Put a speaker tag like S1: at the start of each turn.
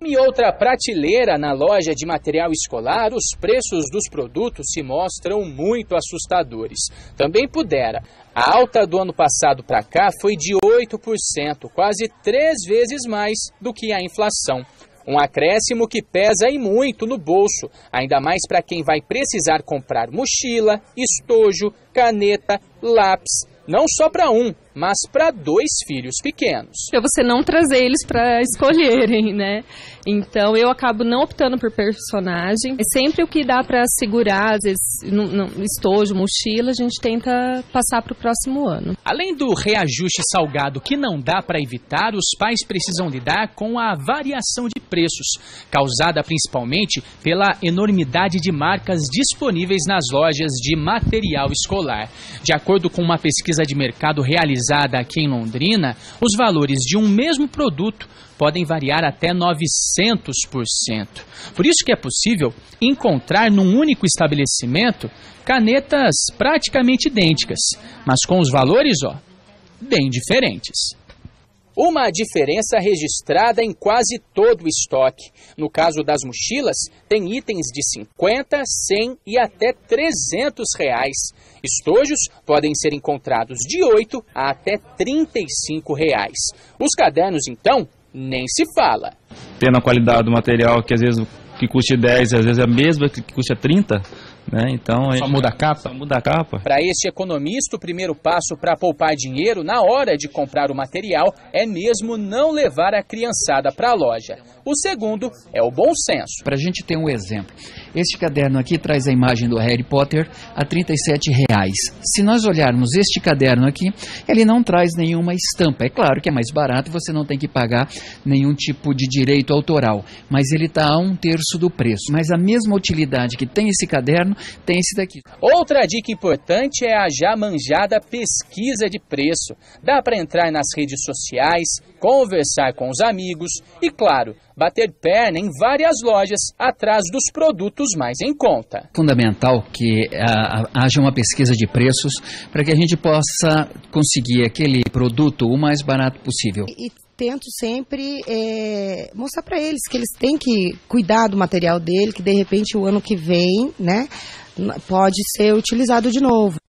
S1: Em outra prateleira na loja de material escolar, os preços dos produtos se mostram muito assustadores. Também pudera. A alta do ano passado para cá foi de 8%, quase três vezes mais do que a inflação. Um acréscimo que pesa e muito no bolso, ainda mais para quem vai precisar comprar mochila, estojo, caneta, lápis, não só para um, mas para dois filhos pequenos.
S2: Para você não trazer eles para escolherem, né? Então eu acabo não optando por personagem. É sempre o que dá para segurar, às vezes no, no, estojo, mochila, a gente tenta passar para o próximo ano.
S3: Além do reajuste salgado que não dá para evitar, os pais precisam lidar com a variação de preços, causada principalmente pela enormidade de marcas disponíveis nas lojas de material escolar. De acordo com uma pesquisa de mercado realizada aqui em Londrina, os valores de um mesmo produto podem variar até 900%. Por isso que é possível encontrar num único estabelecimento canetas praticamente idênticas, mas com os valores, ó, bem diferentes.
S1: Uma diferença registrada em quase todo o estoque. No caso das mochilas, tem itens de 50, 100 e até 300 reais. Estojos podem ser encontrados de 8 a até 35 reais. Os cadernos, então, nem se fala.
S4: Tendo a qualidade do material que às vezes que custe 10, às vezes é a mesma que custa 30, né? Então,
S3: só muda a capa? Só
S4: muda a capa.
S1: Para este economista, o primeiro passo para poupar dinheiro na hora de comprar o material é mesmo não levar a criançada para a loja. O segundo é o bom senso.
S5: Para a gente ter um exemplo, este caderno aqui traz a imagem do Harry Potter a 37 reais. Se nós olharmos este caderno aqui, ele não traz nenhuma estampa. É claro que é mais barato, você não tem que pagar nenhum tipo de direito autoral, mas ele está a um terço do preço. Mas a mesma utilidade que tem esse caderno tem esse daqui.
S1: Outra dica importante é a já manjada pesquisa de preço. Dá para entrar nas redes sociais, conversar com os amigos e, claro, bater perna em várias lojas atrás dos produtos mais em conta.
S5: Fundamental que uh, haja uma pesquisa de preços para que a gente possa conseguir aquele produto o mais barato possível.
S6: E tento sempre é, mostrar para eles que eles têm que cuidar do material dele, que de repente o ano que vem, né, pode ser utilizado de novo.